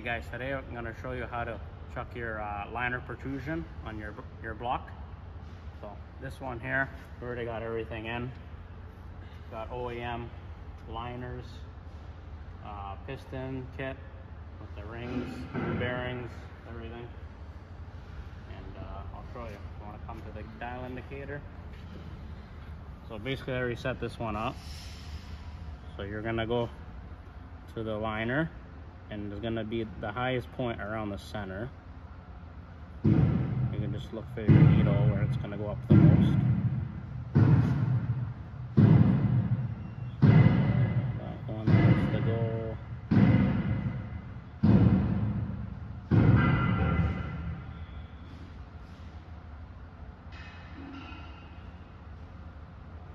Hey guys, today I'm going to show you how to chuck your uh, liner protrusion on your your block. So this one here, we already got everything in. Got OEM liners, uh, piston kit with the rings, bearings, everything. And uh, I'll show you. You want to come to the dial indicator? So basically I already set this one up. So you're gonna go to the liner and it's gonna be the highest point around the center. You can just look for your needle where it's gonna go up the most.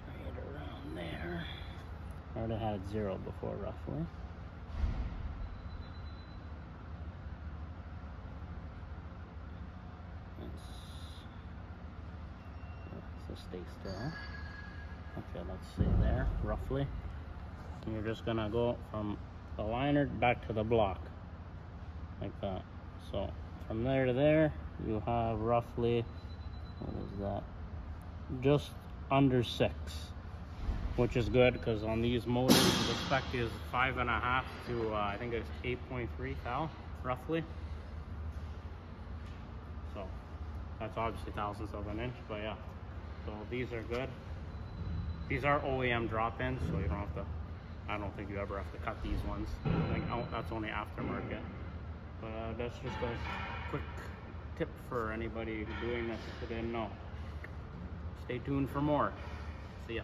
Right around there. I already had zero before roughly. Let's, stay still. Okay, let's see there, roughly. And you're just gonna go from the liner back to the block, like that. So from there to there, you have roughly, what is that? Just under six, which is good because on these motors, the spec is five and a half to, uh, I think it's 8.3 thou, roughly. So that's obviously thousandths of an inch, but yeah. So these are good. These are OEM drop-ins, so you don't have to, I don't think you ever have to cut these ones. I think oh, that's only aftermarket. But uh, that's just a quick tip for anybody doing this if they didn't know. Stay tuned for more. See ya.